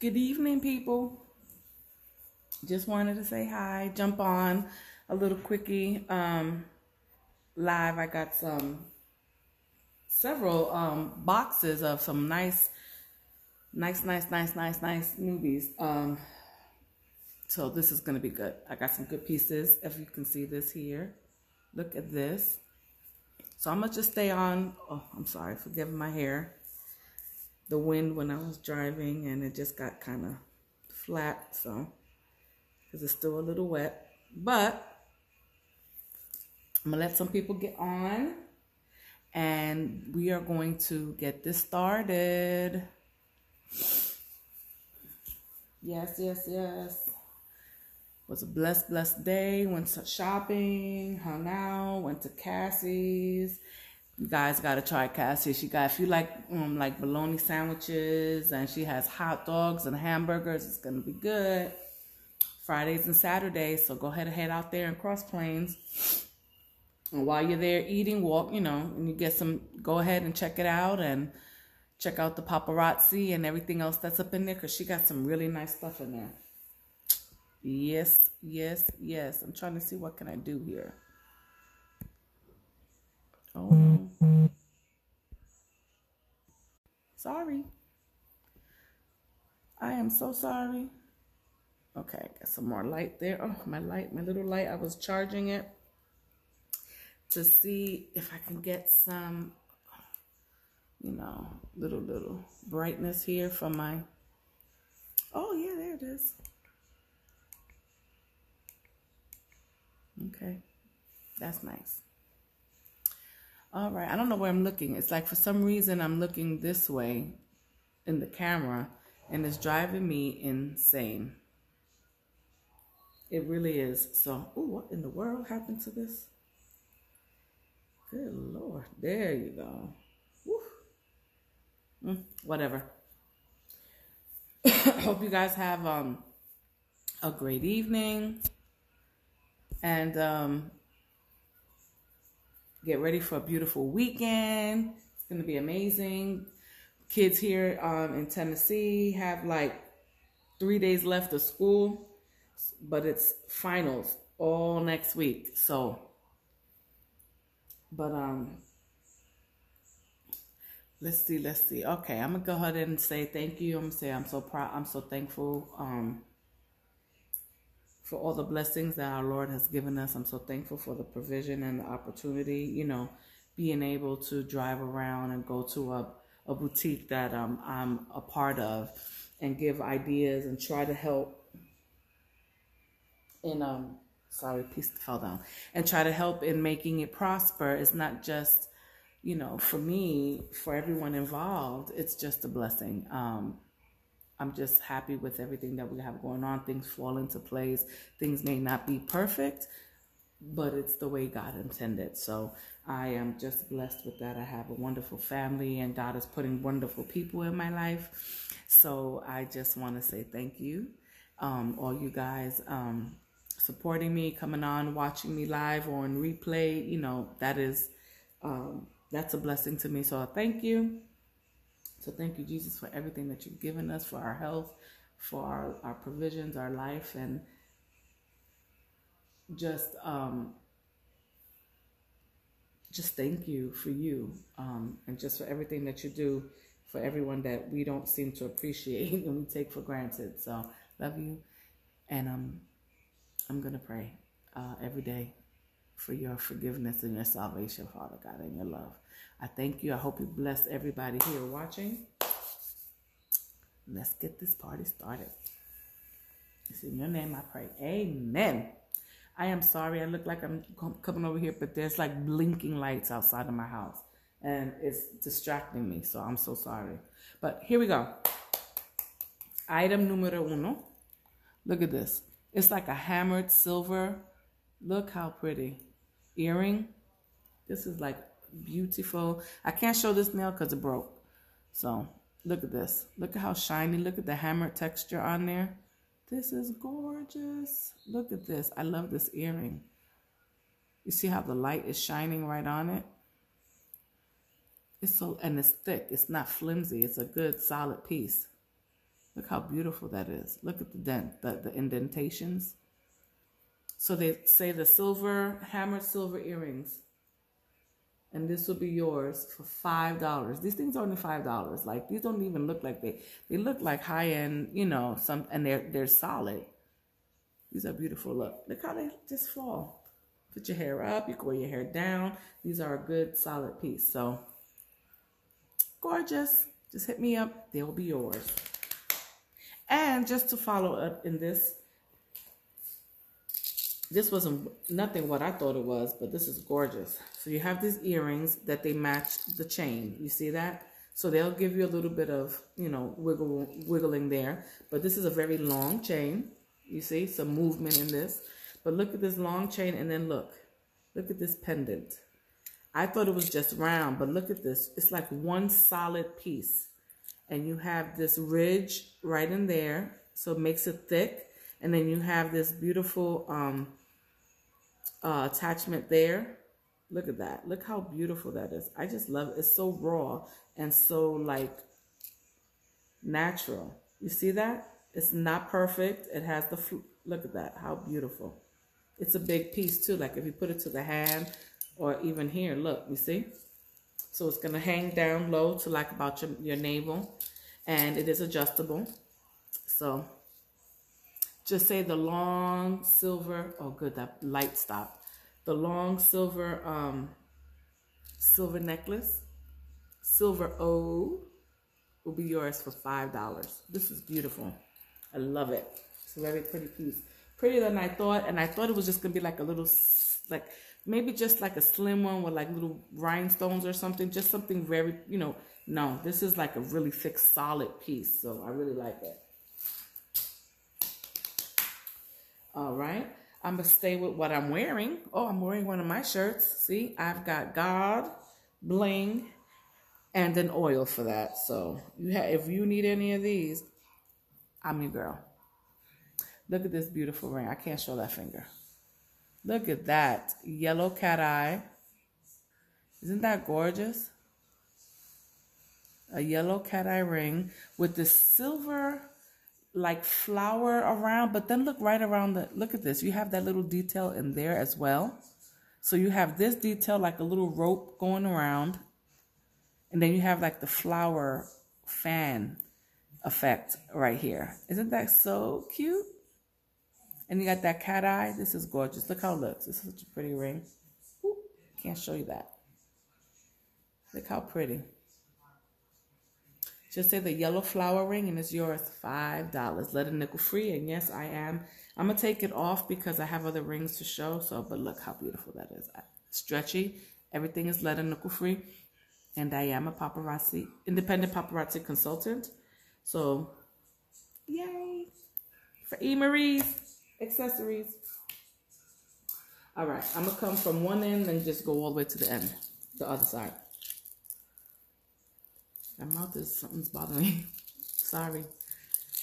Good evening, people. Just wanted to say hi, jump on a little quickie um, live. I got some several um, boxes of some nice, nice, nice, nice, nice, nice newbies. Um, so this is gonna be good. I got some good pieces. If you can see this here, look at this. So I'm gonna just stay on. Oh, I'm sorry, forgive my hair. The wind when I was driving, and it just got kind of flat. So because it's still a little wet. But I'm gonna let some people get on and we are going to get this started. Yes, yes, yes. It was a blessed, blessed day. Went to shopping, hung out, went to Cassie's. You guys gotta try Cassie. She got if you like um like bologna sandwiches and she has hot dogs and hamburgers, it's gonna be good. Fridays and Saturdays. So go ahead and head out there and Cross Plains. And while you're there eating, walk, you know, and you get some, go ahead and check it out and check out the paparazzi and everything else that's up in there because she got some really nice stuff in there. Yes, yes, yes. I'm trying to see what can I do here. Oh. Sorry. I am so sorry. Okay, got some more light there. Oh, my light, my little light. I was charging it to see if I can get some, you know, little, little brightness here from my, oh yeah, there it is. Okay, that's nice. All right, I don't know where I'm looking. It's like for some reason I'm looking this way in the camera and it's driving me insane. It really is. So, oh, what in the world happened to this? Good Lord. There you go. Mm, whatever. Hope you guys have um, a great evening. And um, get ready for a beautiful weekend. It's going to be amazing. Kids here um, in Tennessee have like three days left of school but it's finals all next week. So, but um, let's see, let's see. Okay, I'm gonna go ahead and say thank you. I'm gonna say I'm so proud. I'm so thankful. Um, for all the blessings that our Lord has given us. I'm so thankful for the provision and the opportunity. You know, being able to drive around and go to a a boutique that um, I'm a part of and give ideas and try to help in um sorry piece fell down and try to help in making it prosper it's not just you know for me for everyone involved it's just a blessing um i'm just happy with everything that we have going on. Things fall into place. Things may not be perfect but it's the way god intended. So i am just blessed with that. I have a wonderful family and god is putting wonderful people in my life. So i just want to say thank you um, all you guys um, supporting me, coming on, watching me live or on replay, you know, that is, um, that's a blessing to me. So thank you. So thank you, Jesus, for everything that you've given us, for our health, for our, our provisions, our life, and just, um, just thank you for you, um, and just for everything that you do for everyone that we don't seem to appreciate and we take for granted. So love you. And um I'm to pray uh, every day for your forgiveness and your salvation, Father God, and your love. I thank you. I hope you bless everybody here watching. Let's get this party started. It's in your name I pray. Amen. I am sorry. I look like I'm coming over here, but there's like blinking lights outside of my house and it's distracting me. So I'm so sorry. But here we go. Item numero uno. Look at this. It's like a hammered silver. Look how pretty. Earring. This is like beautiful. I can't show this nail because it broke. So look at this. Look at how shiny. Look at the hammered texture on there. This is gorgeous. Look at this. I love this earring. You see how the light is shining right on it? It's so, and it's thick. It's not flimsy. It's a good solid piece. Look how beautiful that is. Look at the dent, the, the indentations. So they say the silver, hammered silver earrings. And this will be yours for five dollars. These things are only five dollars. Like these don't even look like they they look like high end, you know, some and they're they're solid. These are beautiful. Look, look how they just fall. Put your hair up, you can wear your hair down. These are a good solid piece. So gorgeous. Just hit me up. They will be yours. And just to follow up in this, this wasn't nothing what I thought it was, but this is gorgeous. So you have these earrings that they match the chain. You see that? So they'll give you a little bit of, you know, wiggle, wiggling there. But this is a very long chain. You see some movement in this. But look at this long chain and then look. Look at this pendant. I thought it was just round, but look at this. It's like one solid piece. And you have this ridge right in there. So it makes it thick. And then you have this beautiful um, uh, attachment there. Look at that. Look how beautiful that is. I just love it. It's so raw and so like natural. You see that? It's not perfect. It has the, look at that. How beautiful. It's a big piece too. Like if you put it to the hand or even here, look, you see? So it's going to hang down low to like about your, your navel and it is adjustable. So just say the long silver, oh good, that light stopped. The long silver, um, silver necklace, silver O will be yours for $5. This is beautiful. I love it. It's a very pretty piece. Prettier than I thought. And I thought it was just going to be like a little, like maybe just like a slim one with like little rhinestones or something. Just something very, you know, no, this is like a really thick, solid piece. So I really like it. All right. I'm going to stay with what I'm wearing. Oh, I'm wearing one of my shirts. See, I've got God, bling, and an oil for that. So you have, if you need any of these, I'm your girl. Look at this beautiful ring. I can't show that finger. Look at that. Yellow cat eye. Isn't that gorgeous? A yellow cat eye ring with the silver like flower around, but then look right around the, look at this. You have that little detail in there as well. So you have this detail like a little rope going around. And then you have like the flower fan effect right here. Isn't that so cute? And you got that cat eye. This is gorgeous. Look how it looks. This is such a pretty ring. Ooh, can't show you that. Look how pretty. Just say the yellow flower ring and it's yours $5. Let it nickel free. And yes, I am. I'm going to take it off because I have other rings to show. So, but look how beautiful that is. Stretchy. Everything is lead and nickel free. And I am a paparazzi, independent paparazzi consultant. So, yay. For E. Marie's accessories. All right. I'm going to come from one end and just go all the way to the end, the other side. My mouth is something's bothering me. Sorry.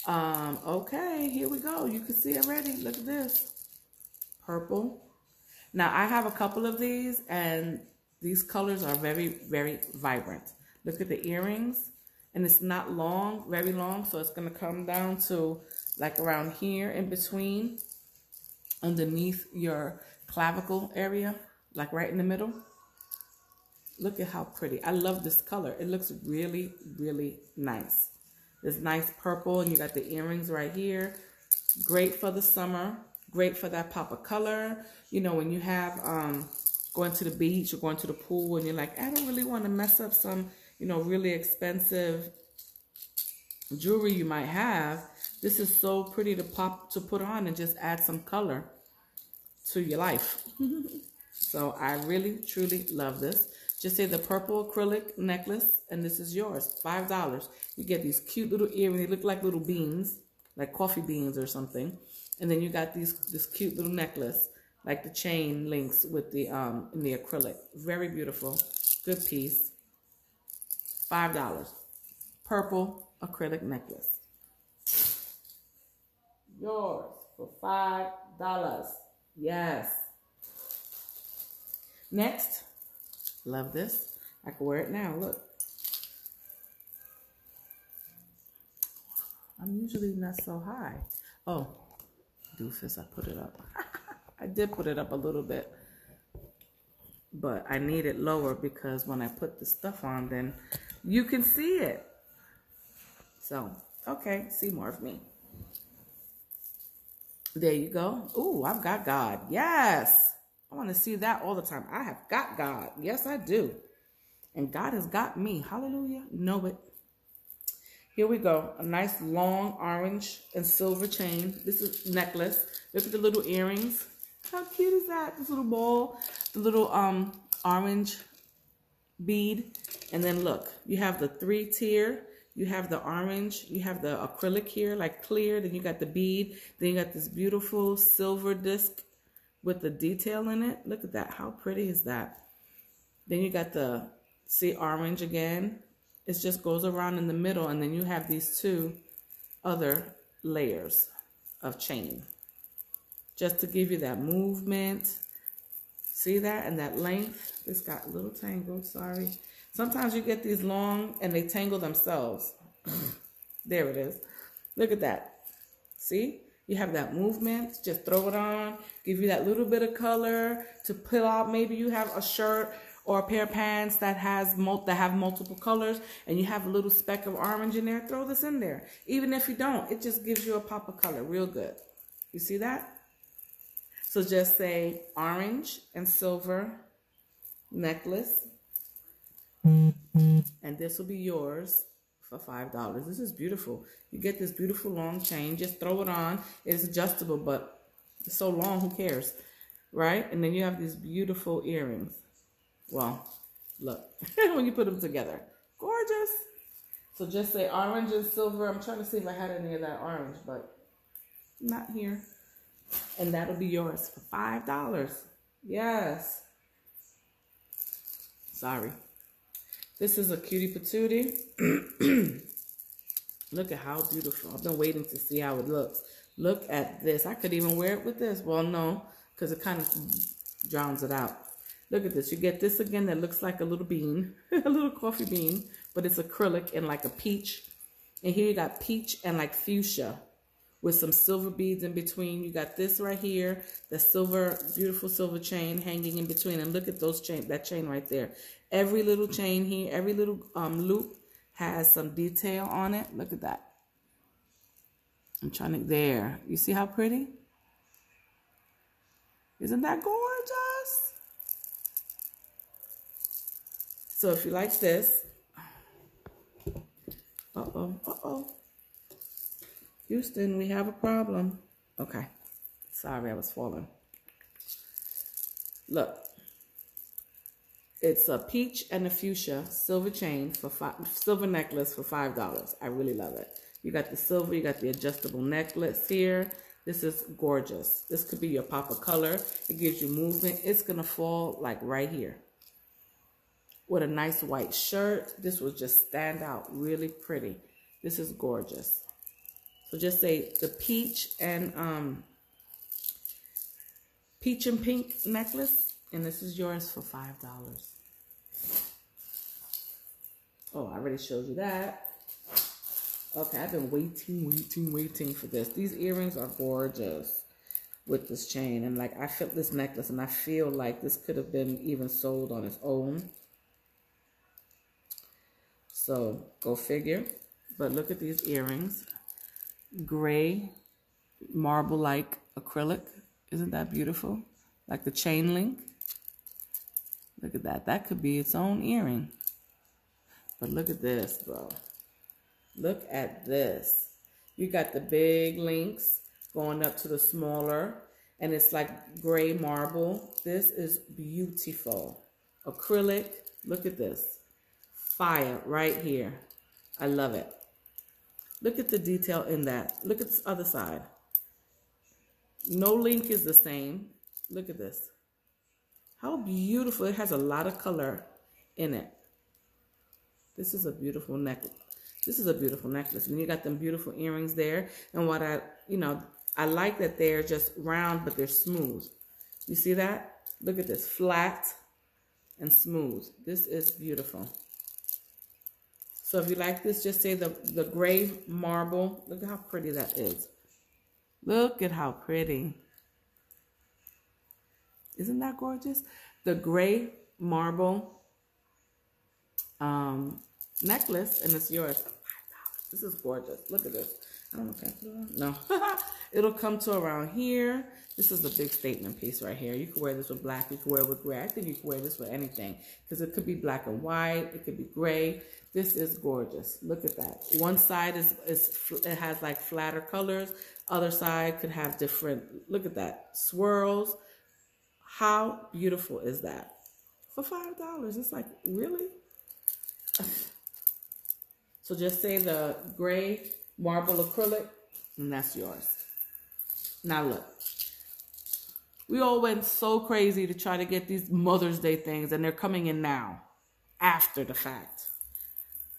Um, okay, here we go. You can see already. Look at this. Purple. Now I have a couple of these and these colors are very, very vibrant. Look at the earrings. And it's not long, very long. So it's going to come down to like around here in between, underneath your clavicle area, like right in the middle. Look at how pretty. I love this color. It looks really, really nice. This nice purple and you got the earrings right here. Great for the summer. Great for that pop of color. You know, when you have um, going to the beach or going to the pool and you're like, I don't really want to mess up some, you know, really expensive jewelry you might have. This is so pretty to pop, to put on and just add some color to your life. so I really, truly love this. Just say the purple acrylic necklace, and this is yours. $5. You get these cute little earrings. They look like little beans, like coffee beans or something. And then you got these this cute little necklace, like the chain links with the um in the acrylic. Very beautiful. Good piece. $5. Purple acrylic necklace. Yours for $5. Yes. Next, Love this. I can wear it now. Look. I'm usually not so high. Oh, doofus, I put it up. I did put it up a little bit. But I need it lower because when I put the stuff on, then you can see it. So, okay, see more of me. There you go. Ooh, I've got God. Yes. I want to see that all the time. I have got God. Yes, I do. And God has got me. Hallelujah. Know it. Here we go. A nice long orange and silver chain. This is necklace. Look at the little earrings. How cute is that? This little ball. The little um orange bead. And then look, you have the three tier. You have the orange. You have the acrylic here, like clear. Then you got the bead. Then you got this beautiful silver disc with the detail in it. Look at that. How pretty is that? Then you got the, see, orange again? It just goes around in the middle and then you have these two other layers of chain just to give you that movement. See that? And that length? This got a little tangled sorry. Sometimes you get these long and they tangle themselves. There it is. Look at that. See you have that movement just throw it on give you that little bit of color to pull out maybe you have a shirt or a pair of pants that has that have multiple colors and you have a little speck of orange in there, throw this in there. Even if you don't, it just gives you a pop of color real good. You see that? So just say orange and silver necklace. And this will be yours for $5. This is beautiful. You get this beautiful long chain. Just throw it on. It's adjustable, but it's so long, who cares? Right? And then you have these beautiful earrings. Well, look, when you put them together, gorgeous. So just say orange and silver. I'm trying to see if I had any of that orange, but not here. And that'll be yours for $5. Yes. Sorry. This is a cutie patootie. Look at how beautiful. I've been waiting to see how it looks. Look at this. I could even wear it with this. Well, no, because it kind of drowns it out. Look at this. You get this again that looks like a little bean, a little coffee bean, but it's acrylic and like a peach. And here you got peach and like fuchsia with some silver beads in between. You got this right here, the silver, beautiful silver chain hanging in between. And look at those chain, that chain right there. Every little chain here, every little um, loop has some detail on it. Look at that. I'm trying to, there. You see how pretty? Isn't that gorgeous? So if you like this, uh-oh, uh-oh. Houston, we have a problem. Okay. Sorry, I was falling. Look. It's a peach and a fuchsia silver chain for five, silver necklace for five dollars. I really love it. You got the silver, you got the adjustable necklace here. This is gorgeous. This could be your pop of color. It gives you movement. It's gonna fall like right here with a nice white shirt. This will just stand out really pretty. This is gorgeous. So just say the peach and um, peach and pink necklace. And this is yours for $5. Oh, I already showed you that. Okay, I've been waiting, waiting, waiting for this. These earrings are gorgeous with this chain. And like, I felt this necklace and I feel like this could have been even sold on its own. So go figure. But look at these earrings. Gray, marble-like acrylic. Isn't that beautiful? Like the chain link. Look at that. That could be its own earring. But look at this, bro. Look at this. You got the big links going up to the smaller. And it's like gray marble. This is beautiful. Acrylic. Look at this fire right here. I love it. Look at the detail in that. Look at this other side. No link is the same. Look at this. How beautiful. It has a lot of color in it. This is a beautiful necklace. This is a beautiful necklace. And you got them beautiful earrings there. And what I, you know, I like that they're just round, but they're smooth. You see that? Look at this. Flat and smooth. This is beautiful. So if you like this, just say the, the gray marble. Look at how pretty that is. Look at how pretty. Isn't that gorgeous? The gray marble um, necklace, and it's yours. This is gorgeous. Look at this. I don't know if I put it. No. It'll come to around here. This is a big statement piece right here. You can wear this with black. You can wear it with gray. I think you can wear this with anything because it could be black and white. It could be gray. This is gorgeous. Look at that. One side is, is it has like flatter colors. Other side could have different, look at that, swirls. How beautiful is that? For $5. It's like, really? so just say the gray marble acrylic, and that's yours. Now look. We all went so crazy to try to get these Mother's Day things, and they're coming in now, after the fact.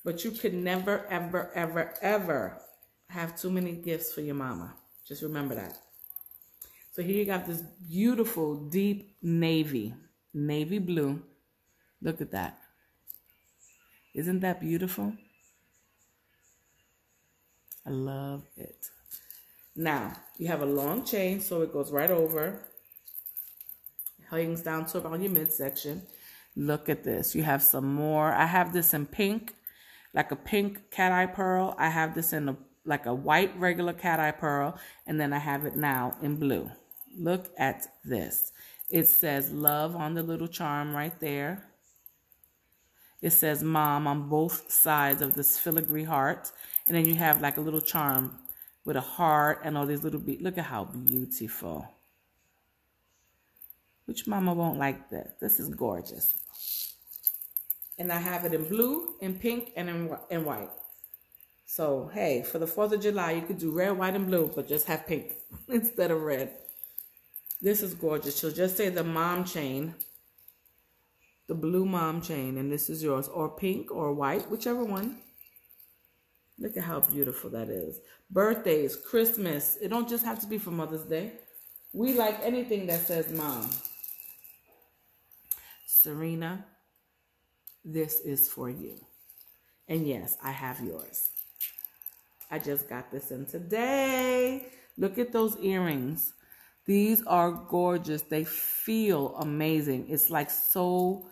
But you could never, ever, ever, ever have too many gifts for your mama. Just remember that. So here you got this beautiful deep navy, navy blue. Look at that. Isn't that beautiful? I love it. Now, you have a long chain, so it goes right over. Hangs down to around your midsection. Look at this. You have some more. I have this in pink, like a pink cat eye pearl. I have this in a like a white regular cat eye pearl, and then I have it now in blue. Look at this. It says love on the little charm right there. It says mom on both sides of this filigree heart. And then you have like a little charm with a heart and all these little beads. Look at how beautiful. Which mama won't like this? This is gorgeous. And I have it in blue, in pink, and in, in white. So, hey, for the 4th of July, you could do red, white, and blue, but just have pink instead of red. This is gorgeous. So just say the mom chain, the blue mom chain, and this is yours, or pink or white, whichever one. Look at how beautiful that is. Birthdays, Christmas. It don't just have to be for Mother's Day. We like anything that says mom. Serena, this is for you. And yes, I have yours. I just got this in today. Look at those earrings. These are gorgeous. They feel amazing. It's like so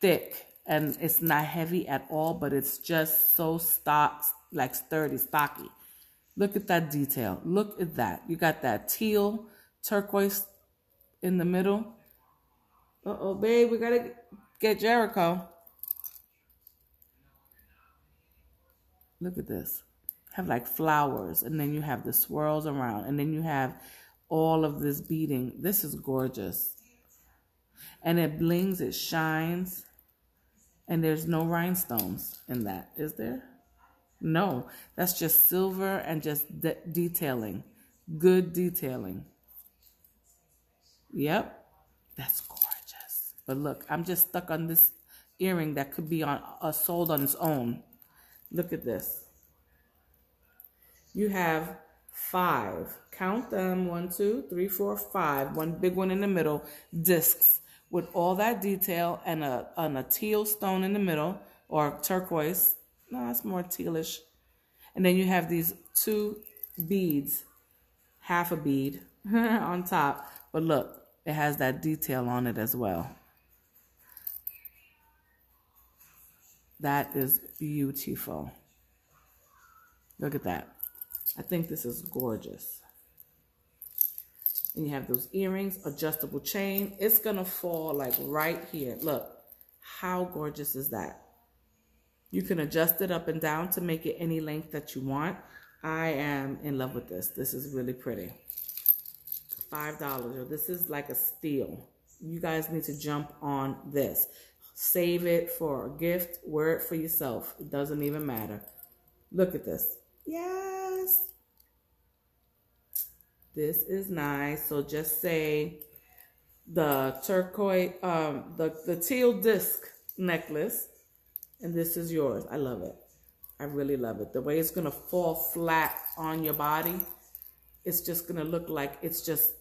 thick and it's not heavy at all, but it's just so stock, like sturdy, stocky. Look at that detail. Look at that. You got that teal turquoise in the middle. Uh-oh, babe, we gotta get Jericho. Look at this have like flowers and then you have the swirls around and then you have all of this beading. This is gorgeous. And it blings, it shines. And there's no rhinestones in that, is there? No, that's just silver and just de detailing. Good detailing. Yep, that's gorgeous. But look, I'm just stuck on this earring that could be on uh, sold on its own. Look at this you have five. Count them one, two, three, four, five. One big one in the middle, discs with all that detail and a, and a teal stone in the middle or turquoise. No, that's more tealish. And then you have these two beads, half a bead on top. But look, it has that detail on it as well. That is beautiful. Look at that. I think this is gorgeous. And you have those earrings, adjustable chain. It's going to fall like right here. Look, how gorgeous is that? You can adjust it up and down to make it any length that you want. I am in love with this. This is really pretty. $5. This is like a steal. You guys need to jump on this. Save it for a gift. Wear it for yourself. It doesn't even matter. Look at this. Yes. This is nice. So just say the turquoise, um, the, the teal disc necklace. And this is yours. I love it. I really love it. The way it's going to fall flat on your body, it's just going to look like it's just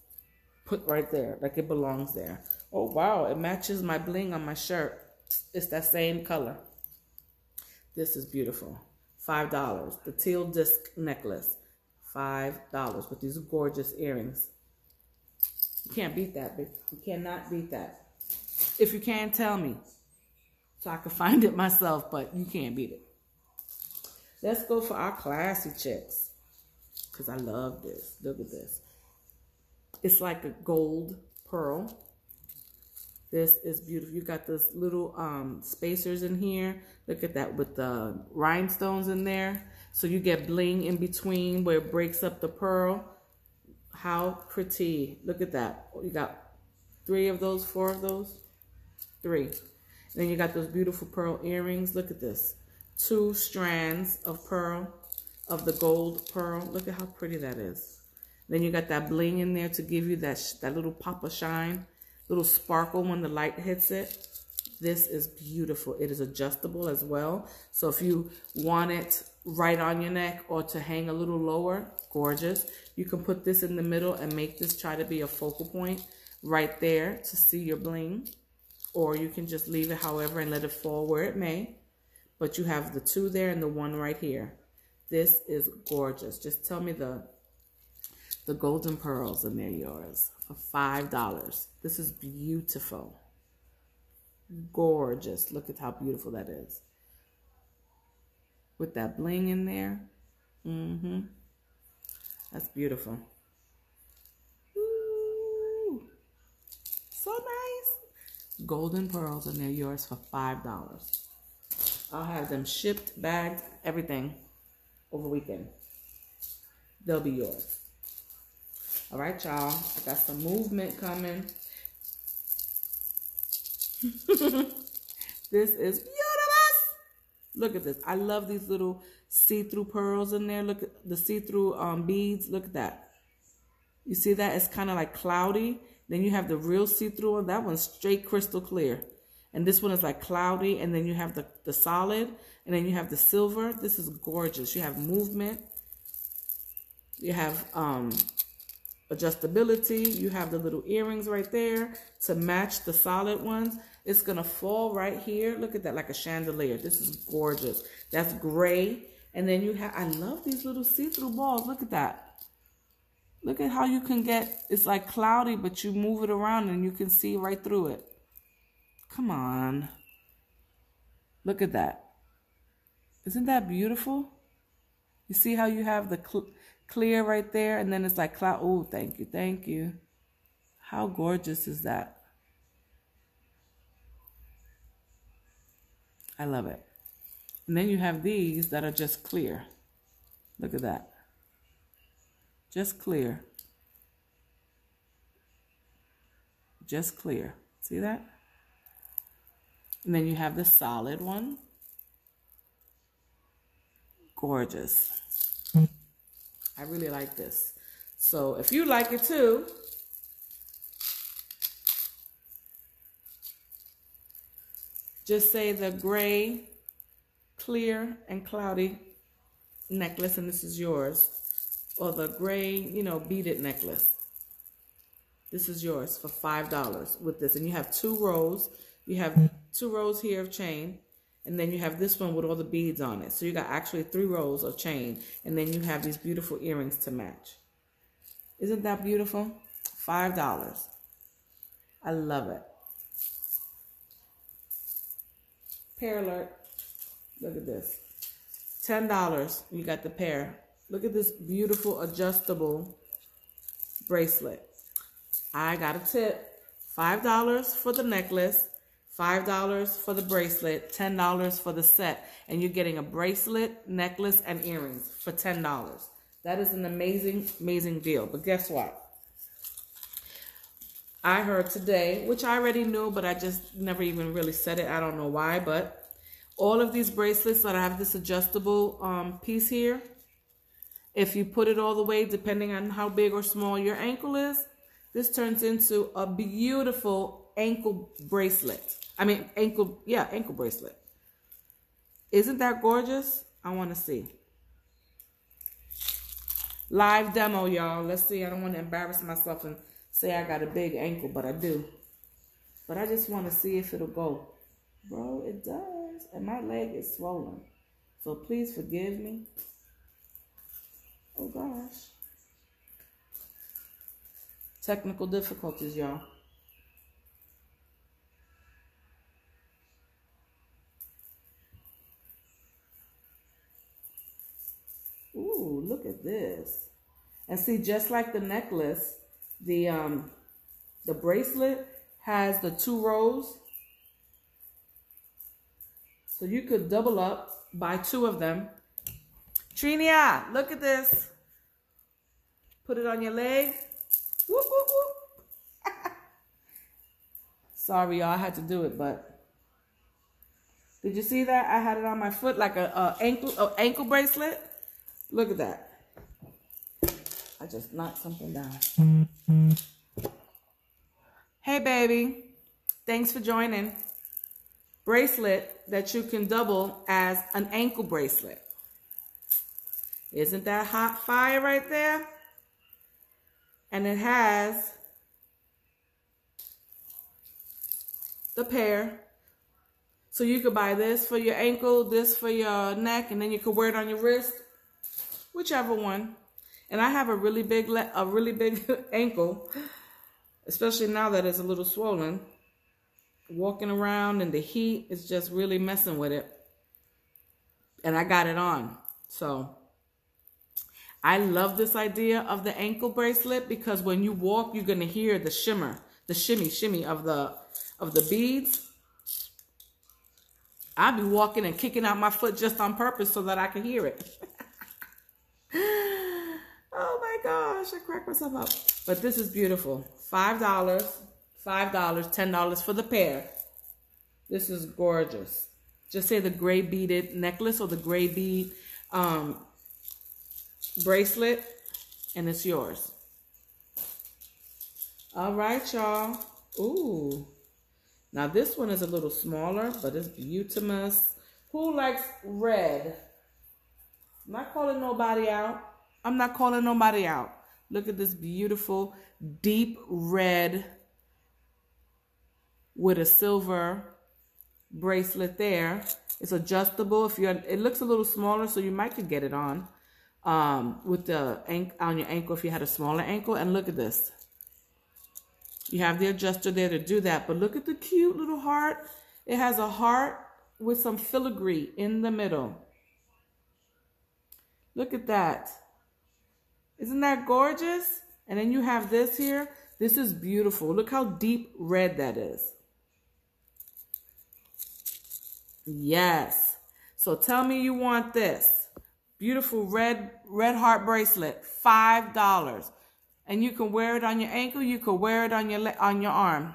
put right there, like it belongs there. Oh, wow. It matches my bling on my shirt. It's that same color. This is beautiful. Five dollars. The teal disc necklace. Five dollars with these gorgeous earrings. You can't beat that. You cannot beat that. If you can, tell me. So I can find it myself, but you can't beat it. Let's go for our classy chicks. Because I love this. Look at this. It's like a gold pearl. This is beautiful. You got this little um, spacers in here. Look at that with the rhinestones in there. So you get bling in between where it breaks up the pearl. How pretty. Look at that. You got three of those, four of those? Three. Then you got those beautiful pearl earrings. Look at this. Two strands of pearl, of the gold pearl. Look at how pretty that is. Then you got that bling in there to give you that, that little pop of shine little sparkle when the light hits it. This is beautiful. It is adjustable as well. So if you want it right on your neck or to hang a little lower, gorgeous. You can put this in the middle and make this try to be a focal point right there to see your bling. Or you can just leave it however and let it fall where it may. But you have the two there and the one right here. This is gorgeous. Just tell me the the golden pearls and they're yours for $5. This is beautiful. Gorgeous. Look at how beautiful that is. With that bling in there. Mm-hmm. That's beautiful. Ooh. So nice. Golden pearls and they're yours for $5. I'll have them shipped, bagged, everything over weekend. They'll be yours. All right, y'all. I got some movement coming. this is beautiful. Look at this. I love these little see-through pearls in there. Look at the see-through um, beads. Look at that. You see that? It's kind of like cloudy. Then you have the real see-through one. That one's straight crystal clear. And this one is like cloudy. And then you have the, the solid. And then you have the silver. This is gorgeous. You have movement. You have um, adjustability. You have the little earrings right there to match the solid ones. It's going to fall right here. Look at that, like a chandelier. This is gorgeous. That's gray. And then you have, I love these little see-through balls. Look at that. Look at how you can get, it's like cloudy, but you move it around and you can see right through it. Come on. Look at that. Isn't that beautiful? You see how you have the clear right there. And then it's like cloud. Oh, thank you. Thank you. How gorgeous is that? I love it. And then you have these that are just clear. Look at that. Just clear. Just clear. See that? And then you have the solid one. Gorgeous. Mm. I really like this. So if you like it too, just say the gray, clear, and cloudy necklace, and this is yours. Or the gray, you know, beaded necklace. This is yours for $5 with this. And you have two rows. You have two rows here of chain. And then you have this one with all the beads on it. So you got actually three rows of chain. And then you have these beautiful earrings to match. Isn't that beautiful? $5. I love it. Pair alert. Look at this. $10. You got the pair. Look at this beautiful adjustable bracelet. I got a tip. $5 for the necklace $5 for the bracelet, $10 for the set, and you're getting a bracelet, necklace, and earrings for $10. That is an amazing, amazing deal. But guess what? I heard today, which I already knew, but I just never even really said it. I don't know why, but all of these bracelets that I have this adjustable um, piece here, if you put it all the way, depending on how big or small your ankle is, this turns into a beautiful ankle bracelet. I mean, ankle, yeah, ankle bracelet. Isn't that gorgeous? I want to see. Live demo, y'all. Let's see. I don't want to embarrass myself and say I got a big ankle, but I do. But I just want to see if it'll go. Bro, it does. And my leg is swollen. So please forgive me. Oh gosh. Technical difficulties, y'all. This. And see, just like the necklace, the um the bracelet has the two rows. So you could double up, buy two of them. Trinia, look at this. Put it on your leg. Whoop, whoop, whoop. Sorry, y'all, I had to do it, but did you see that? I had it on my foot like a, a ankle a ankle bracelet. Look at that. I just knocked something down. Hey, baby. Thanks for joining. Bracelet that you can double as an ankle bracelet. Isn't that hot fire right there? And it has the pair. So you could buy this for your ankle, this for your neck, and then you could wear it on your wrist whichever one. And I have a really big a really big ankle, especially now that it's a little swollen. Walking around in the heat is just really messing with it. And I got it on. So I love this idea of the ankle bracelet because when you walk, you're going to hear the shimmer, the shimmy, shimmy of the of the beads. I'll be walking and kicking out my foot just on purpose so that I can hear it. oh my gosh, I cracked myself up. But this is beautiful. $5, $5, $10 for the pair. This is gorgeous. Just say the gray beaded necklace or the gray bead um, bracelet and it's yours. All right, y'all. Ooh. Now this one is a little smaller, but it's beautiful. Who likes red? I'm not calling nobody out. I'm not calling nobody out. Look at this beautiful deep red with a silver bracelet there. It's adjustable. If you're, it looks a little smaller, so you might could get it on um, with the on your ankle if you had a smaller ankle. And look at this. You have the adjuster there to do that. But look at the cute little heart. It has a heart with some filigree in the middle. Look at that. Isn't that gorgeous? And then you have this here. This is beautiful. Look how deep red that is. Yes. So tell me you want this. Beautiful red red heart bracelet, $5. And you can wear it on your ankle, you can wear it on your on your arm.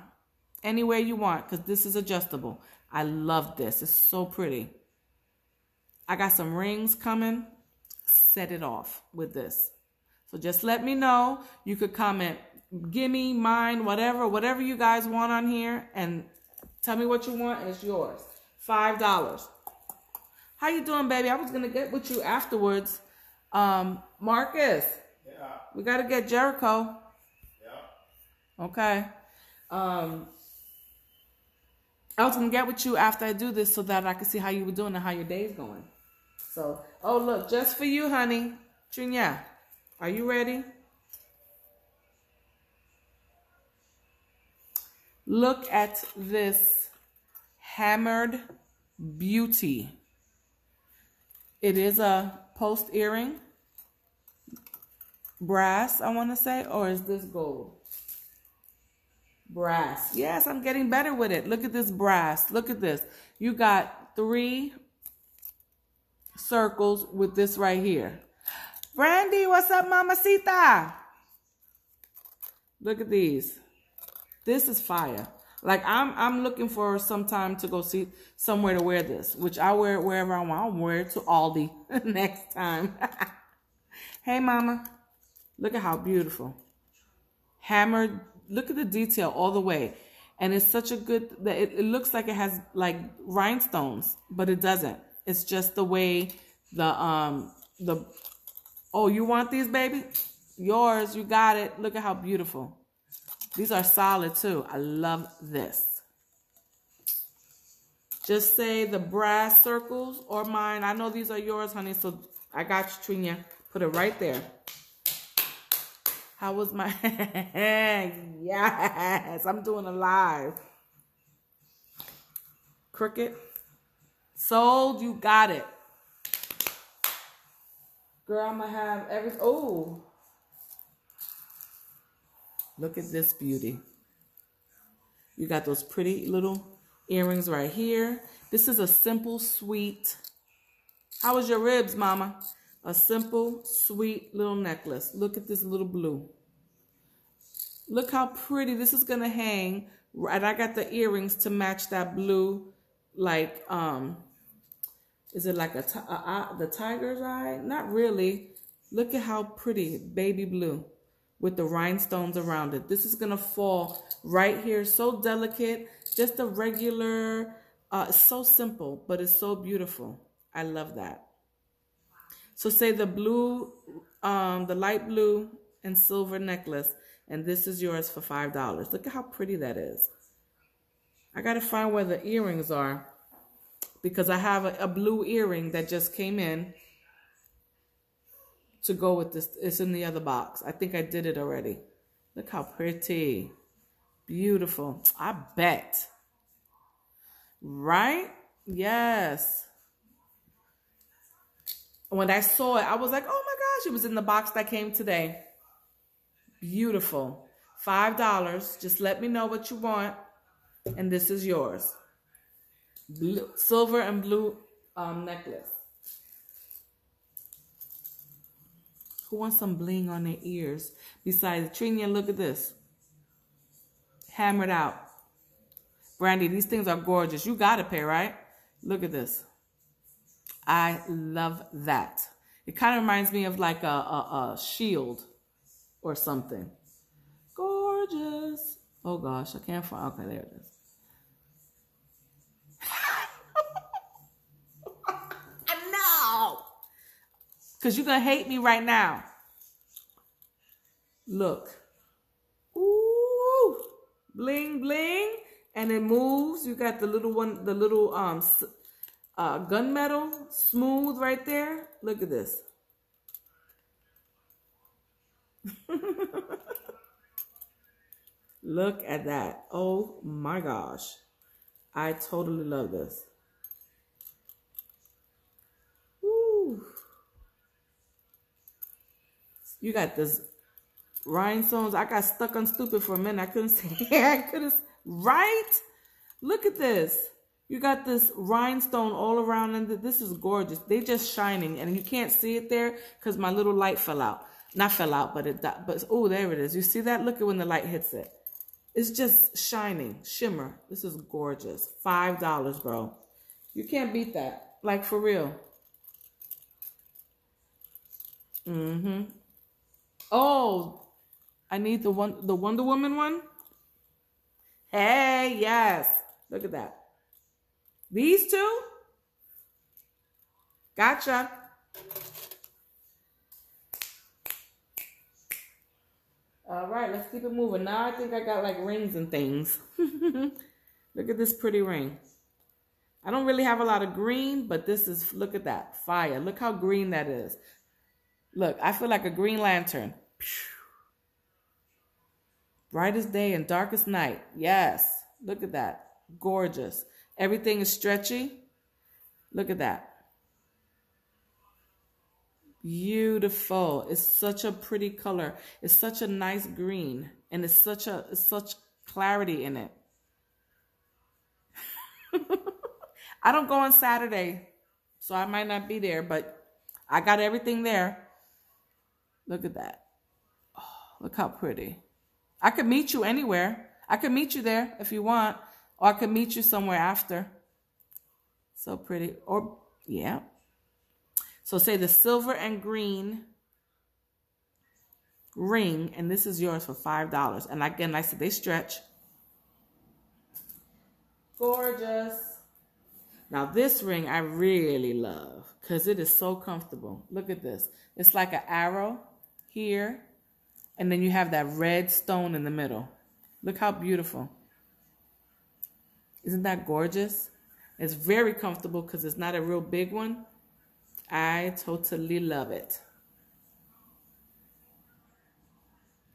Any way you want cuz this is adjustable. I love this. It's so pretty. I got some rings coming set it off with this. So just let me know. You could comment, gimme, mine, whatever, whatever you guys want on here, and tell me what you want, and it's yours. Five dollars. How you doing, baby? I was gonna get with you afterwards. Um, Marcus. Yeah. We gotta get Jericho. Yeah. Okay. Um, I was gonna get with you after I do this so that I could see how you were doing and how your day's going. So, oh look, just for you, honey. Trinya, are you ready? Look at this hammered beauty. It is a post earring. Brass, I want to say, or is this gold? Brass. Yes, I'm getting better with it. Look at this brass. Look at this. You got three circles with this right here. Brandy, what's up, mamacita? Look at these. This is fire. Like I'm I'm looking for some time to go see somewhere to wear this, which I wear it wherever I want. I'll wear it to Aldi next time. hey mama. Look at how beautiful. Hammered, look at the detail all the way. And it's such a good that it, it looks like it has like rhinestones, but it doesn't. It's just the way the um the oh you want these baby yours you got it look at how beautiful these are solid too I love this Just say the brass circles or mine. I know these are yours, honey, so I got you, Trina. Put it right there. How was my... yes, I'm doing a live. Cricket. Sold, you got it. Girl, I'm to have every... Oh. Look at this beauty. You got those pretty little earrings right here. This is a simple, sweet. How was your ribs, mama? A simple, sweet little necklace. Look at this little blue. Look how pretty. This is to hang. And I got the earrings to match that blue, like, um, is it like a, a, a the tiger's eye? Not really. Look at how pretty, baby blue with the rhinestones around it. This is going to fall right here. So delicate. Just a regular, uh, so simple, but it's so beautiful. I love that. So say the blue, um, the light blue and silver necklace. And this is yours for $5. Look at how pretty that is. I got to find where the earrings are because I have a, a blue earring that just came in to go with this. It's in the other box. I think I did it already. Look how pretty. Beautiful. I bet. Right? Yes. When I saw it, I was like, oh my gosh, it was in the box that came today. Beautiful. $5. Just let me know what you want. And this is yours. Blue, silver and blue um, necklace. Who wants some bling on their ears? Besides, Trina, look at this. Hammered out. Brandy, these things are gorgeous. You got to pay, right? Look at this. I love that. It kind of reminds me of like a, a, a shield or something. Gorgeous. Oh gosh, I can't find. Okay, there it is. Because you're going to hate me right now. Look. Ooh. Bling, bling. And it moves. You got the little one, the little um uh, gunmetal smooth right there. Look at this. Look at that. Oh my gosh. I totally love this. You got this rhinestones. I got stuck on stupid for a minute. I couldn't say I couldn't right? Look at this. You got this rhinestone all around and this is gorgeous. They just shining and you can't see it there because my little light fell out. Not fell out, but it but oh there it is. You see that? Look at when the light hits it. It's just shining, shimmer. This is gorgeous. Five dollars, bro. You can't beat that. Like for real. Mm-hmm. Oh, I need the one, the Wonder Woman one. Hey, yes. Look at that. These two. Gotcha. All right, let's keep it moving. Now I think I got like rings and things. look at this pretty ring. I don't really have a lot of green, but this is, look at that, fire. Look how green that is. Look, I feel like a green lantern. Brightest day and darkest night. Yes. Look at that. Gorgeous. Everything is stretchy. Look at that. Beautiful. It's such a pretty color. It's such a nice green. And it's such a it's such clarity in it. I don't go on Saturday, so I might not be there, but I got everything there. Look at that. Look how pretty. I could meet you anywhere. I could meet you there if you want, or I could meet you somewhere after. So pretty. Or, yeah. So say the silver and green ring, and this is yours for $5. And again, I said, they stretch. Gorgeous. Now this ring I really love because it is so comfortable. Look at this. It's like an arrow here and then you have that red stone in the middle. Look how beautiful. Isn't that gorgeous? It's very comfortable because it's not a real big one. I totally love it.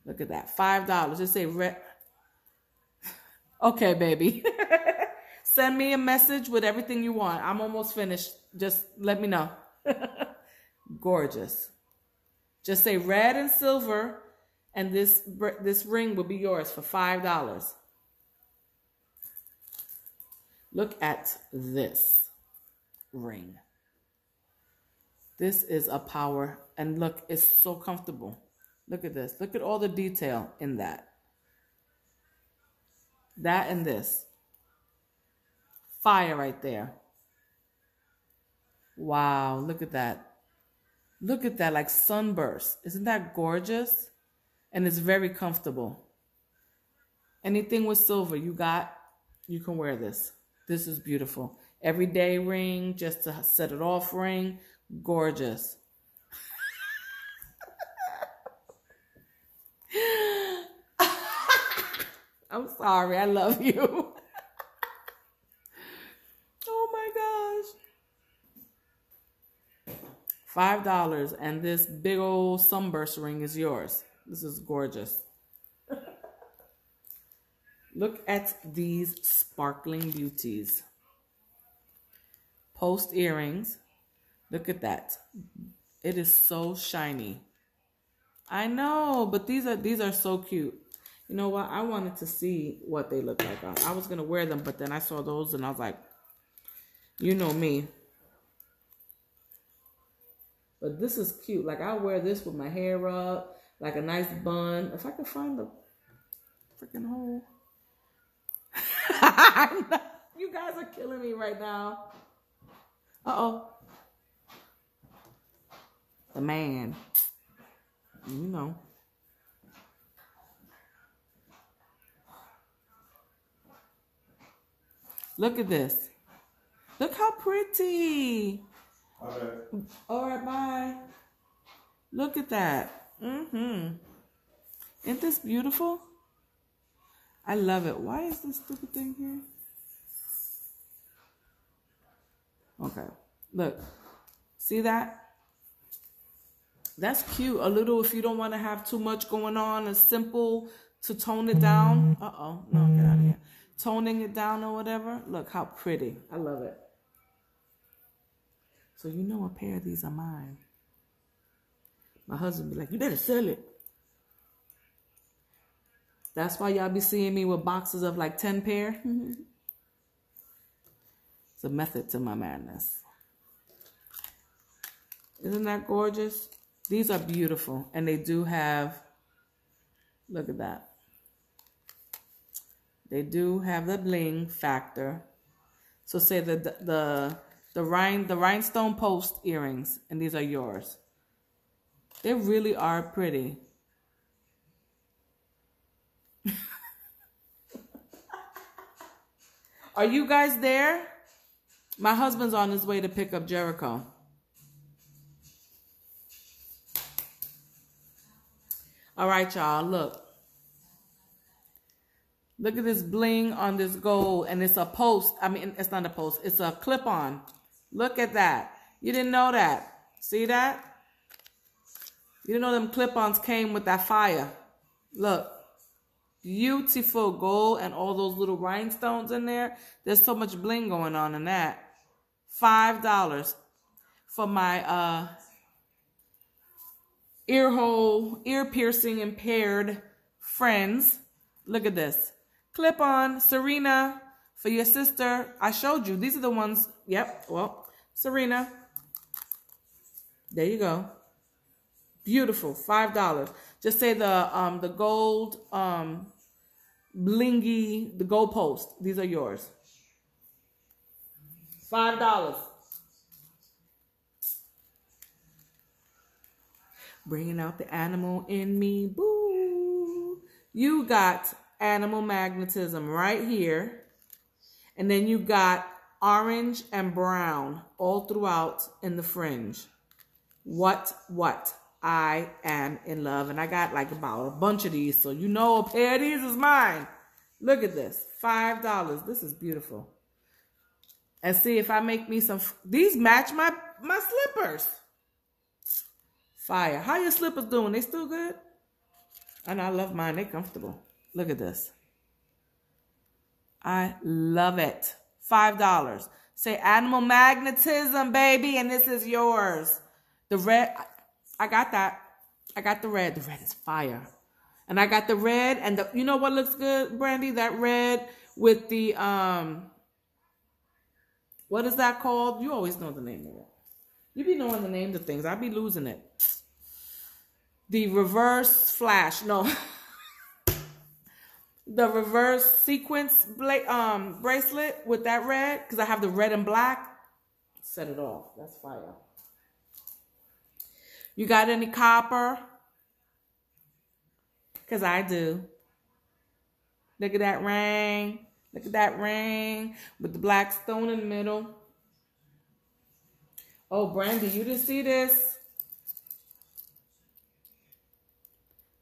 Look at that. $5. Just say red. Okay, baby. Send me a message with everything you want. I'm almost finished. Just let me know. Gorgeous. Just say red and silver, and this this ring will be yours for five dollars. Look at this ring. This is a power, and look, it's so comfortable. Look at this. Look at all the detail in that. That and this. Fire right there. Wow, look at that. Look at that, like sunburst. Isn't that gorgeous? And it's very comfortable. Anything with silver you got, you can wear this. This is beautiful. Everyday ring, just to set it off ring, gorgeous. I'm sorry, I love you. oh my gosh. Five dollars, and this big old sunburst ring is yours. This is gorgeous. Look at these sparkling beauties. Post earrings. Look at that. It is so shiny. I know, but these are these are so cute. You know what? I wanted to see what they look like. I was gonna wear them, but then I saw those and I was like, you know me. But this is cute. Like I wear this with my hair up, like a nice bun. If I can find the freaking hole. you guys are killing me right now. Uh oh. The man. You know. Look at this. Look how pretty. Okay. All right, bye. Look at that. Mm-hmm. Isn't this beautiful? I love it. Why is this stupid thing here? Okay. Look. See that? That's cute. A little if you don't want to have too much going on. A simple to tone it down. Uh-oh. No, get out of here. Toning it down or whatever. Look how pretty. I love it. So you know a pair of these are mine. My husband be like, you better sell it. That's why y'all be seeing me with boxes of like 10 pair. it's a method to my madness. Isn't that gorgeous? These are beautiful. And they do have, look at that. They do have the bling factor. So say the, the the rhine the rhinestone post earrings, and these are yours. They really are pretty. are you guys there? My husband's on his way to pick up Jericho. All right, y'all, look. Look at this bling on this gold, and it's a post. I mean, it's not a post. It's a clip-on. Look at that. You didn't know that. See that? You know them clip-ons came with that fire. Look. Beautiful gold and all those little rhinestones in there. There's so much bling going on in that. Five dollars for my uh ear hole, ear piercing impaired friends. Look at this. Clip on Serena for your sister. I showed you. These are the ones. Yep. Well, Serena. There you go. Beautiful. Five dollars. Just say the um the gold um blingy the gold post. These are yours. Five dollars. Bringing out the animal in me. Boo. You got animal magnetism right here. And then you got orange and brown all throughout in the fringe. What, what? I am in love. And I got like about a bunch of these. So you know a pair of these is mine. Look at this. $5. This is beautiful. and see if I make me some. These match my my slippers. Fire. How your slippers doing? They still good? And I love mine. They comfortable. Look at this. I love it. Five dollars. Say animal magnetism, baby, and this is yours. The red, I got that. I got the red. The red is fire. And I got the red and the, you know what looks good, Brandy? That red with the, um, what is that called? You always know the name of it. You be knowing the names of things. I be losing it. The reverse flash. No. the reverse sequence bla- um, bracelet with that red. Because I have the red and black. Set it off. That's fire. You got any copper? Because I do. Look at that ring. Look at that ring with the black stone in the middle. Oh, Brandy, you didn't see this?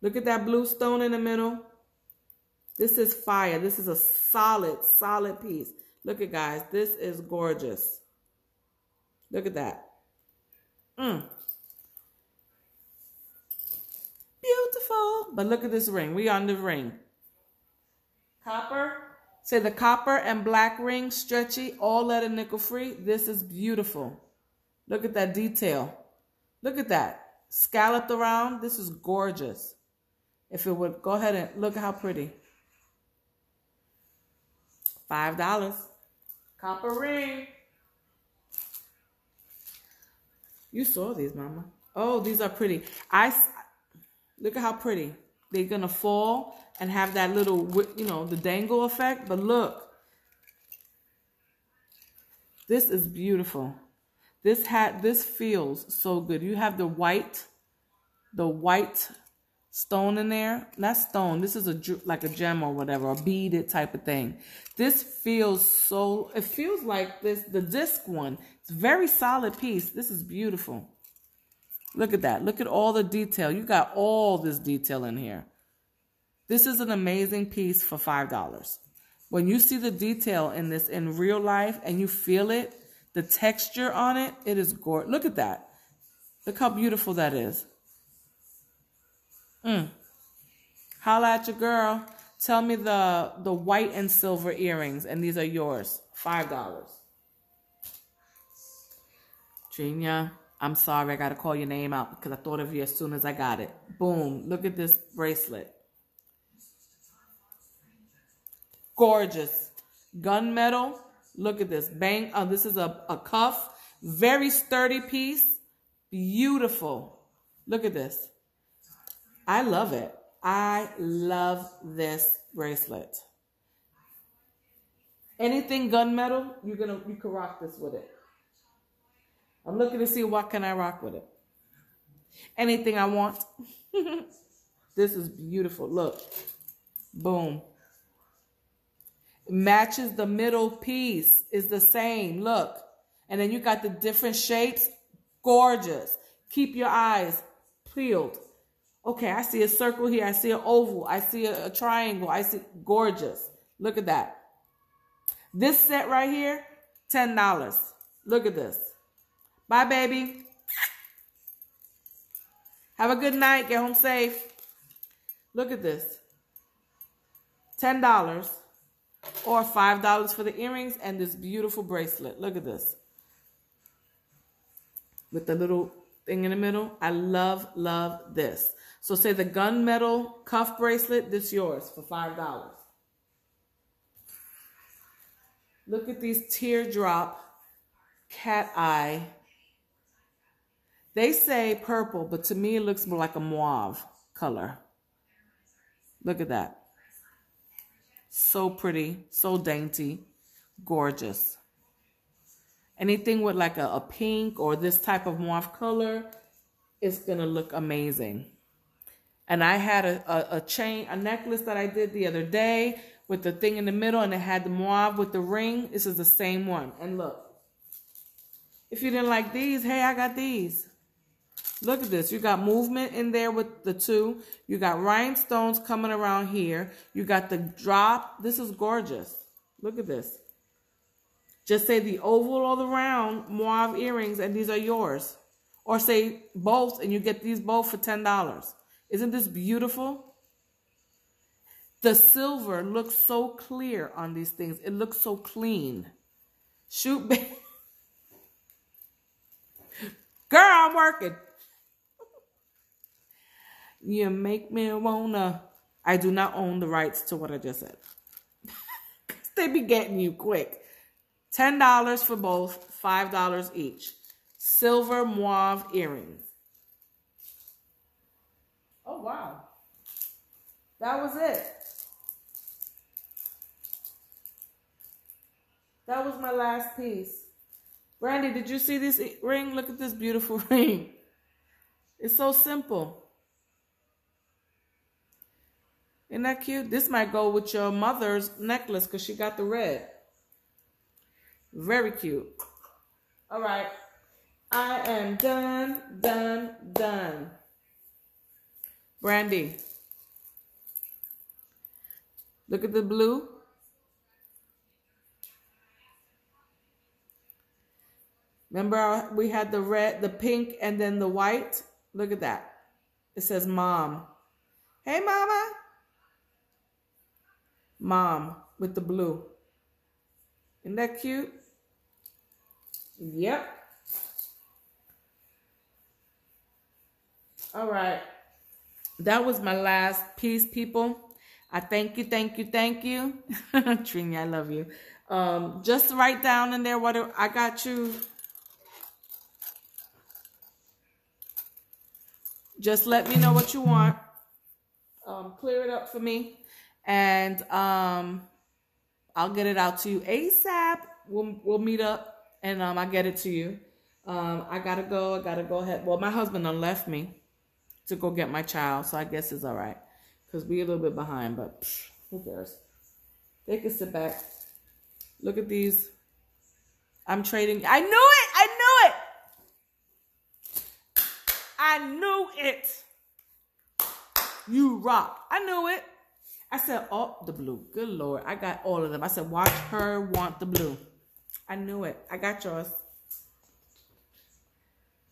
Look at that blue stone in the middle. This is fire. This is a solid, solid piece. Look at guys. This is gorgeous. Look at that. Mm. Beautiful. But look at this ring. We on the ring. Copper. Say the copper and black ring, stretchy, all leather nickel free. This is beautiful. Look at that detail. Look at that. Scalloped around. This is gorgeous. If it would, go ahead and look how pretty. Five dollars. Copper ring. You saw these, mama. Oh, these are pretty. I look at how pretty. They're gonna fall and have that little, you know, the dangle effect. But look, this is beautiful. This hat, this feels so good. You have the white, the white stone in there. Not stone. This is a like a gem or whatever, a beaded type of thing. This feels so. It feels like this. The disc one. It's very solid piece. This is beautiful. Look at that. Look at all the detail. You got all this detail in here. This is an amazing piece for $5. When you see the detail in this in real life and you feel it, the texture on it, it is gorgeous. Look at that. Look how beautiful that is. Mm. Holla at your girl. Tell me the, the white and silver earrings, and these are yours. $5. Genia, I'm sorry. I got to call your name out because I thought of you as soon as I got it. Boom. Look at this bracelet. Gorgeous. Gunmetal. Look at this. Bang. Oh, this is a, a cuff. Very sturdy piece. Beautiful. Look at this. I love it. I love this bracelet. Anything gunmetal, you're gonna you can rock this with it. I'm looking to see what can I rock with it. Anything I want. this is beautiful. Look. Boom. Matches the middle piece. Is the same. Look. And then you got the different shapes. Gorgeous. Keep your eyes peeled. Okay i see a circle here. I see an oval. I see a, a triangle. I see gorgeous. Look at that. This set right here ten dollars. Look at this bye baby have a good night get home safe look at this ten dollars or $5 for the earrings and this beautiful bracelet. Look at this. With the little thing in the middle. I love, love this. So say the gunmetal cuff bracelet, this yours for $5. Look at these teardrop cat eye. They say purple, but to me it looks more like a mauve color. Look at that. So pretty, so dainty, gorgeous. Anything with like a, a pink or this type of mauve color, it's to look amazing. And I had a, a, a, chain, a necklace that I did the other day with the thing in the middle and it had the mauve with the ring. This is the same one. And look, if you didn't like these, hey, I got these. Look at this. You got movement in there with the two. You got rhinestones coming around here. You got the drop. This is gorgeous. Look at this. Just say the oval or the round mauve earrings, and these are yours. Or say both, and you get these both for $10. Isn't this beautiful? The silver looks so clear on these things. It looks so clean. Shoot. Girl, I'm working. You make me wanna. I do not own the rights to what I just said. they be getting you quick. $10 for both, $5 each. Silver mauve earrings. Oh, wow. That was it. That was my last piece. Brandy, did you see this ring? Look at this beautiful ring. It's so simple. Isn't that cute? This might go with your mother's necklace because she got the red. Very cute. All right. I am done, done, done. Brandy. Look at the blue. Remember we had the red, the pink, and then the white? Look at that. It says mom. Hey, mama. Mom with the blue. Isn't that cute? Yep. All right. That was my last piece, people. I thank you, thank you, thank you. Trini, I love you. Um, just write down in there what I got you. Just let me know what you want. Um, clear it up for me. And um, I'll get it out to you ASAP. We'll, we'll meet up and um, I get it to you. Um, I gotta go. I gotta go ahead. Well, my husband done left me to go get my child, so I guess it's all right. Cause we a little bit behind, but psh, who cares? They can sit back. Look at these. I'm trading. I knew it. I knew it. I knew it. You rock. I knew it. I said, oh, the blue. Good Lord. I got all of them. I said, watch her want the blue. I knew it. I got yours.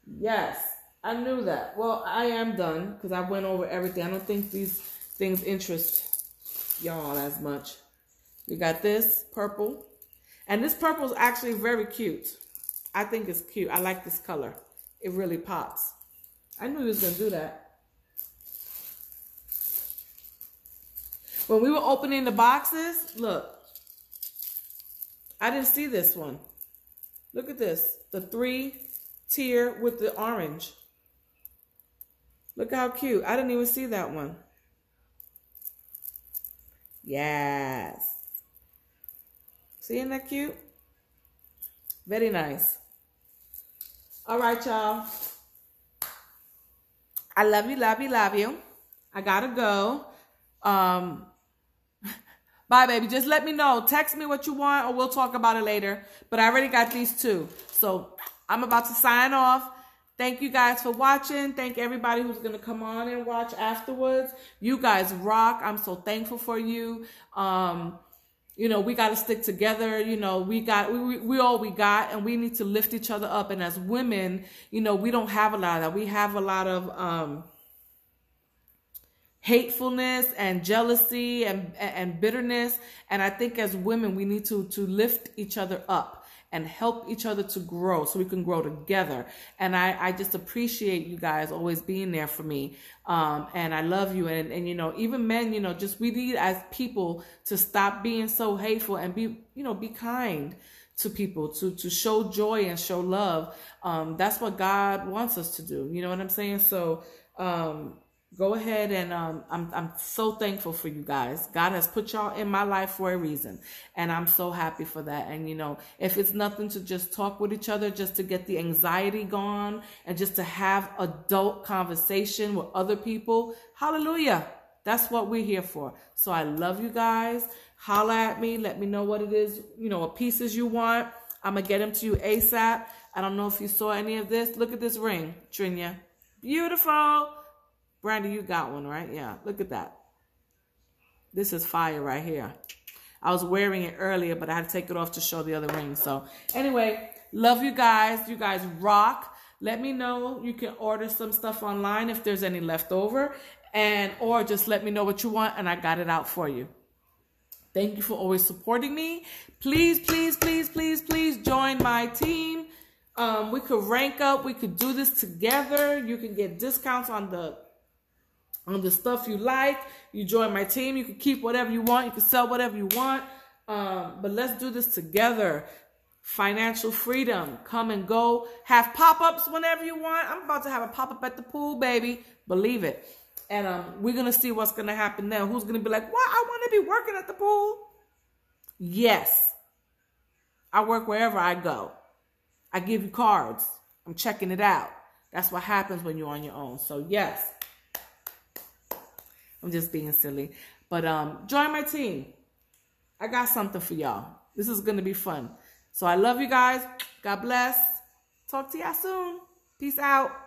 Yes, I knew that. Well, I am done because I went over everything. I don't think these things interest y'all as much. We got this purple. And this purple is actually very cute. I think it's cute. I like this color. It really pops. I knew he was going to do that. When we were opening the boxes, look, I didn't see this one. Look at this. The three tier with the orange. Look how cute. I didn't even see that one. Yes. Seeing that cute? Very nice. All right, y'all. I love you, love you, love you. I gotta go. Um, Bye, baby. Just let me know. Text me what you want or we'll talk about it later. But I already got these two. So I'm about to sign off. Thank you guys for watching. Thank everybody who's going to come on and watch afterwards. You guys rock. I'm so thankful for you. Um, you know, we got to stick together. You know, we got, we, we, we all we got and we need to lift each other up. And as women, you know, we don't have a lot of that. We have a lot of, um, hatefulness and jealousy and, and bitterness. And I think as women, we need to, to lift each other up and help each other to grow so we can grow together. And I, I just appreciate you guys always being there for me. Um, and I love you. And, and, you know, even men, you know, just we need as people to stop being so hateful and be, you know, be kind to people to to show joy and show love um that's what god wants us to do you know what i'm saying so um go ahead and um, I'm, I'm so thankful for you guys. God has put y'all in my life for a reason. And I'm so happy for that. And, you know, if it's nothing to just talk with each other, just to get the anxiety gone and just to have adult conversation with other people, hallelujah. That's what we're here for. So I love you guys. Holla at me. Let me know what it is, you know, what pieces you want. I'm to get them to you ASAP. I don't know if you saw any of this. Look at this ring, Trinia. Beautiful. Brandy, you got one, right? Yeah, look at that. This is fire right here. I was wearing it earlier, but I had to take it off to show the other ring. So anyway, love you guys. You guys rock. Let me know. You can order some stuff online if there's any left over and or just let me know what you want and I got it out for you. Thank you for always supporting me. Please, please, please, please, please join my team. Um, we could rank up. We could do this together. You can get discounts on the on the stuff you like. You join my team. You can keep whatever you want. You can sell whatever you want. Um, but let's do this together. Financial freedom. Come and go. Have pop-ups whenever you want. I'm about to have a pop-up at the pool, baby. Believe it. And um, we're going to see what's going to happen then. Who's going to be like, what? I want to be working at the pool. Yes. I work wherever I go. I give you cards. I'm checking it out. That's what happens when you're on your own. So yes. I'm just being silly. But um, join my team. I got something for y'all. This is going to be fun. So I love you guys. God bless. Talk to y'all soon. Peace out.